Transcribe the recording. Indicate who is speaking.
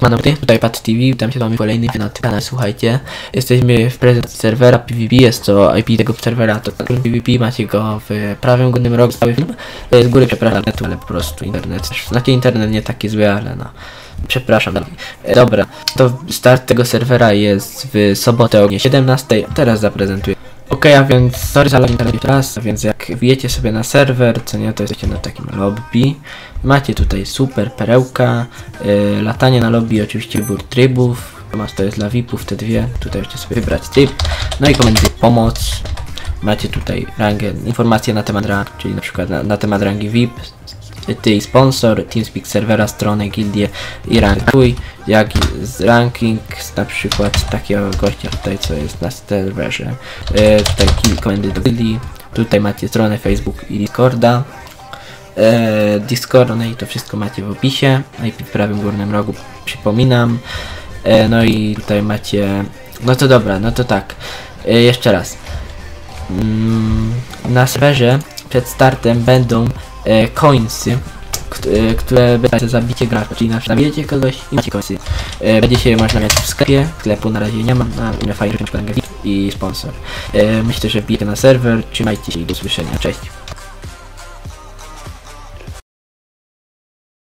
Speaker 1: Mamy tutaj, Pat TV, tam się mamy kolejny na kanale, słuchajcie. Jesteśmy w prezentacji serwera PvP, jest to IP tego serwera, to PvP, macie go w prawym górnym rogu cały film. Z góry przepraszam, netu, ale po prostu internet, znaczy internet nie taki zły, ale no. Przepraszam. Dobra, to start tego serwera jest w sobotę o godzinie 17. Teraz zaprezentuję. Ok, a więc sorry za login teraz jeszcze więc jak wbijecie sobie na serwer, co nie, to jesteście na takim lobby. Macie tutaj super perełka, yy, latanie na lobby, oczywiście wybór trybów, masz to jest dla VIP-ów, te dwie, tutaj możecie sobie wybrać tryb, no i komendy pomoc. Macie tutaj rangę, informacje na temat rang, czyli na przykład na, na temat rangi VIP, ty sponsor, TeamSpeak serwera, stronę, gildię i rankuj, jak z ranking, na przykład takiego gościa tutaj, co jest na serwerze. E, tutaj komendy do gildii, tutaj macie stronę Facebook i Discorda. E, Discord, no i to wszystko macie w opisie, IP w prawym górnym rogu, przypominam. E, no i tutaj macie, no to dobra, no to tak, e, jeszcze raz. Mm, na serwerze przed startem będą e, coinsy, e, które będą za zabicie gracza, czyli na przykład zabijecie kogoś i macie coinsy. E, będzie się można mieć w sklepie, sklepu na razie nie ma, na przykład i sponsor. E, myślę, że wbijecie na serwer, trzymajcie się i do usłyszenia, cześć.